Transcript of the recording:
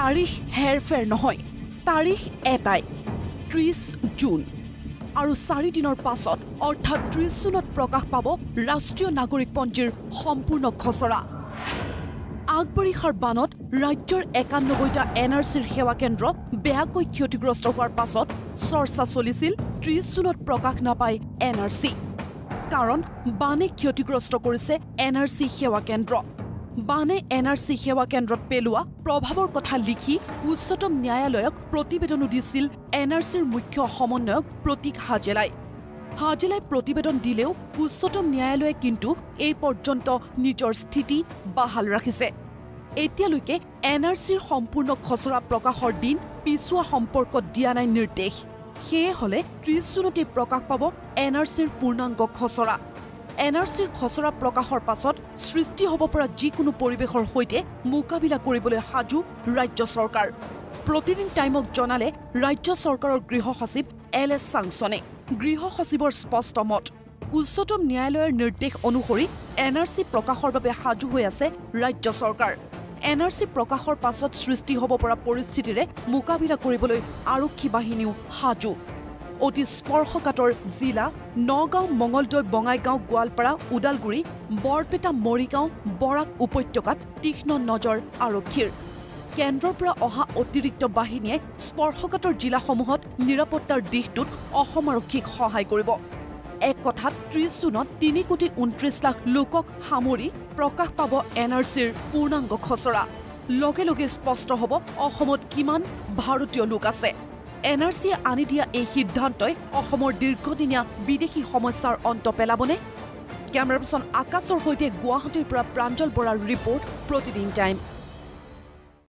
তাৰিখ হেৰফেৰ নহয়। তাৰিখ এটাই ত্ৰিছ জুন। আৰু চাৰিদিনৰ পাছত অৰ্থাৎ ত্ৰিছ জুনত প্ৰকাশ পাব ৰাষ্ট্ৰীয় নাগৰিকপঞ্জীৰ সম্পূৰ্ণ খচৰা। আগবাৰিষাৰ বানত ৰাজ্যৰ একান্নব্বৈটা এন আৰ চিৰ সেৱা কেন্দ্ৰ বেয়াকৈ ক্ষতিগ্ৰস্ত হোৱাৰ পাছত চৰ্চা চলিছিল ত্ৰিছ জুনত প্ৰকাশ নাপায় এন আৰ চি। কাৰণ বানে ক্ষতিগ্ৰস্ত কৰিছে এন আৰ চি সেৱা কেন্দ্ৰ। বানে এন আৰ চি সেৱা কেন্দ্ৰত পেলোৱা প্ৰভাৱৰ কথা লিখি উচ্চতম ন্যায়ালয়ক প্ৰতিবেদনো দিছিল এন আৰ চিৰ মুখ্য সমন্বয়ক প্ৰতীক হাজেলাই। হাজেলাই প্ৰতিবেদন দিলেও উচ্চতম ন্যায়ালয়ে কিন্তু এই পৰ্যন্ত নিজৰ স্থিতি বাহাল ৰাখিছে। এতিয়ালৈকে এন আৰ চিৰ সম্পূৰ্ণ খচৰা প্ৰকাশৰ দিন পিছুৱা সম্পৰ্কত দিয়া নাই নিৰ্দেশ। সেয়ে হলে ত্ৰিছ জুনতেই প্ৰকাশ পাব এন আৰ চিৰ পূৰ্ণাংগ খচৰা। এন আৰ চিৰ খচৰা প্ৰকাশৰ পাছত সৃষ্টি হ'ব পৰা যিকোনো পৰিৱেশৰ সৈতে মোকাবিলা কৰিবলৈ সাজু ৰাজ্য চৰকাৰ। প্ৰতিদিন টাইমক জনালে ৰাজ্য চৰকাৰৰ গৃহ সচিব এল এছ চাংছনে গৃহ সচিবৰ স্পষ্ট মত উচ্চতম ন্যায়ালয়ৰ নিৰ্দেশ অনুসৰি এন আৰ চি প্ৰকাশৰ বাবে সাজু হৈ আছে ৰাজ্য চৰকাৰ। এন আৰ চি প্ৰকাশৰ পাছত সৃষ্টি হ'ব পৰা পৰিস্থিতিৰে মোকাবিলা কৰিবলৈ আৰক্ষী বাহিনীও সাজু। অতি স্পৰ্শকাতৰ জিলা নগাঁও মঙলদৈ বঙাইগাঁও গোৱালপাৰা ওদালগুৰি বৰপেটা মৰিগাঁও বৰাক উপত্যকাত তীক্ষ্ণ নজৰ আৰক্ষীৰ। কেন্দ্ৰৰ পৰা অহা অতিৰিক্ত বাহিনীয়ে স্পৰ্শকাতৰ জিলাসমূহত নিৰাপত্তাৰ দিশটোত অসম আৰক্ষীক সহায় কৰিব। এক কথাত ত্ৰিছ জুনত তিনি কোটি ঊনত্ৰিছ লাখ লোকক সামৰি প্ৰকাশ পাব এন আৰ চিৰ পূৰ্ণাংগ খচৰা। লগে লগে স্পষ্ট হ'ব অসমত কিমান ভাৰতীয় লোক আছে। এন আৰ চিয়ে আনি দিয়া এই সিদ্ধান্তই অসমৰ দীৰ্ঘদিনীয়া বিদেশী সমস্যাৰ অন্ত পেলাবনে? কেমেৰা পাৰ্চন আকাশৰ সৈতে গুৱাহাটীৰ পৰা প্ৰাঞ্জল বৰাৰ ৰিপৰ্ট প্ৰতিদিন টাইম।